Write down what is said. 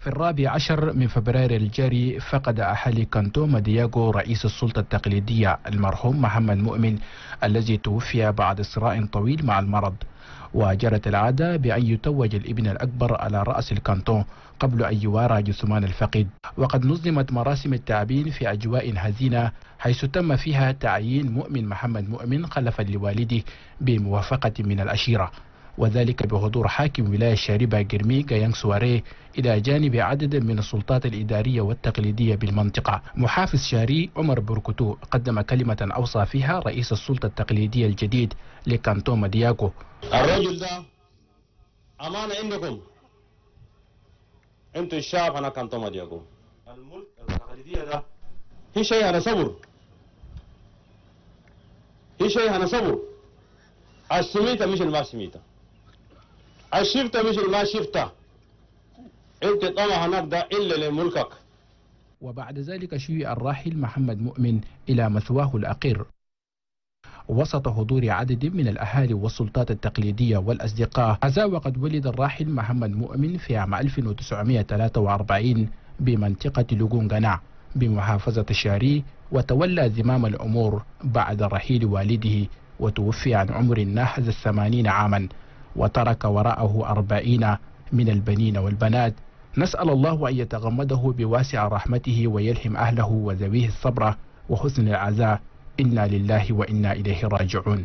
في الرابع عشر من فبراير الجاري فقد أهالي كانتو مدياغو رئيس السلطة التقليدية المرحوم محمد مؤمن الذي توفي بعد صراع طويل مع المرض. وجرت العادة بأن يتوج الإبن الأكبر على رأس الكانتون قبل أن يوارى جثمان الفقيد. وقد نظمت مراسم التعبين في أجواء هزينة حيث تم فيها تعيين مؤمن محمد مؤمن خلفا لوالده بموافقة من الأشيرة. وذلك بحضور حاكم ولاية شاربة جرميكا يانغ سواري إلى جانب عدد من السلطات الإدارية والتقليدية بالمنطقة. محافظ شاري عمر بركتو قدم كلمة أوصى فيها رئيس السلطة التقليدية الجديد لكانتون مدياكو. الرجل ده أمانة عندكم؟ أنتوا الشعب أنا كانتون مدياكو. الملك التقليدية ده هي شيء أنا صبر. هي شيء أنا صبر. السميتة مش الما سميتة الشفتة مش الما شفتة انت هناك ده إلا لملكك. وبعد ذلك شيع الراحل محمد مؤمن إلى مثواه الأقير. وسط حضور عدد من الأهالي والسلطات التقليدية والأصدقاء هذا وقد ولد الراحل محمد مؤمن في عام 1943 بمنطقة لوغونغانا بمحافظة الشاري وتولى زمام الأمور بعد رحيل والده وتوفي عن عمر ناهز الثمانين عاما. وترك وراءه أربعين من البنين والبنات. نسأل الله أن يتغمده بواسع رحمته ويلهم أهله وذويه الصبر وحسن العزاء. إنا لله وإنا إليه راجعون.